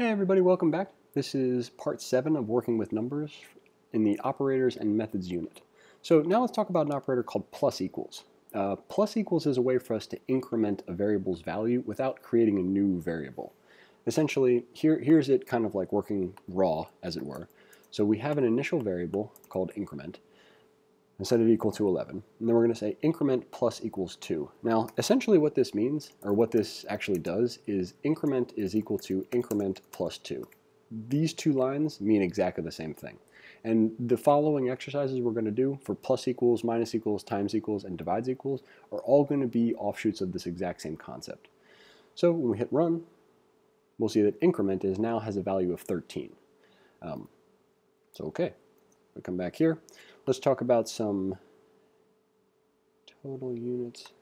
Hey everybody, welcome back. This is part 7 of working with numbers in the operators and methods unit. So now let's talk about an operator called plus equals. Uh, plus equals is a way for us to increment a variable's value without creating a new variable. Essentially, here, here's it kind of like working raw, as it were. So we have an initial variable called increment, and set it equal to 11. And then we're going to say increment plus equals 2. Now, essentially what this means, or what this actually does, is increment is equal to increment plus 2. These two lines mean exactly the same thing. And the following exercises we're going to do for plus equals, minus equals, times equals, and divides equals are all going to be offshoots of this exact same concept. So when we hit run, we'll see that increment is now has a value of 13. Um, so okay, we come back here. Let's talk about some total units.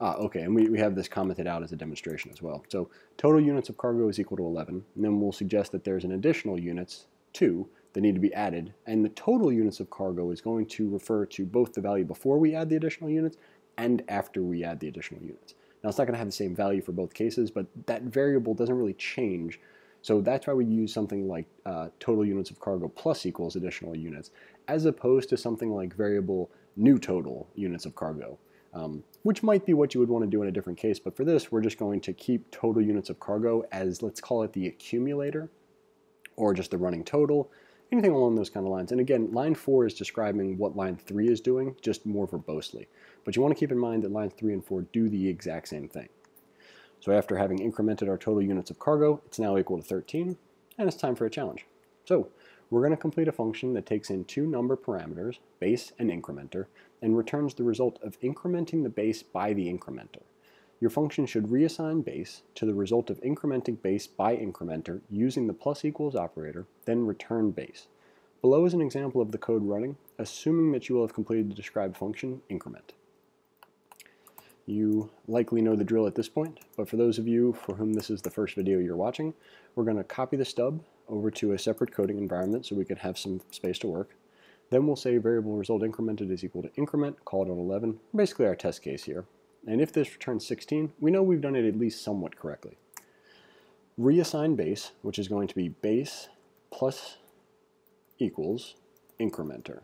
Ah, okay, and we, we have this commented out as a demonstration as well. So total units of cargo is equal to 11, and then we'll suggest that there's an additional units, 2, that need to be added, and the total units of cargo is going to refer to both the value before we add the additional units and after we add the additional units. Now it's not going to have the same value for both cases, but that variable doesn't really change so that's why we use something like uh, total units of cargo plus equals additional units, as opposed to something like variable new total units of cargo, um, which might be what you would want to do in a different case. But for this, we're just going to keep total units of cargo as, let's call it the accumulator, or just the running total, anything along those kind of lines. And again, line 4 is describing what line 3 is doing, just more verbosely. But you want to keep in mind that lines 3 and 4 do the exact same thing. So after having incremented our total units of cargo, it's now equal to 13, and it's time for a challenge. So we're going to complete a function that takes in two number parameters, base and incrementer, and returns the result of incrementing the base by the incrementer. Your function should reassign base to the result of incrementing base by incrementer using the plus equals operator, then return base. Below is an example of the code running, assuming that you will have completed the described function increment. You likely know the drill at this point, but for those of you for whom this is the first video you're watching, we're going to copy the stub over to a separate coding environment so we can have some space to work. Then we'll say variable result incremented is equal to increment, call it on 11, basically our test case here. And if this returns 16, we know we've done it at least somewhat correctly. Reassign base, which is going to be base plus equals incrementer.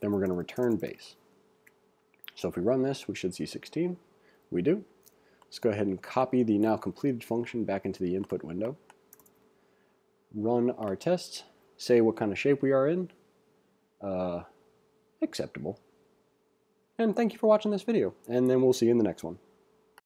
Then we're going to return base. So if we run this, we should see 16. We do. Let's go ahead and copy the now completed function back into the input window. Run our tests, say what kind of shape we are in. Uh, acceptable. And thank you for watching this video, and then we'll see you in the next one.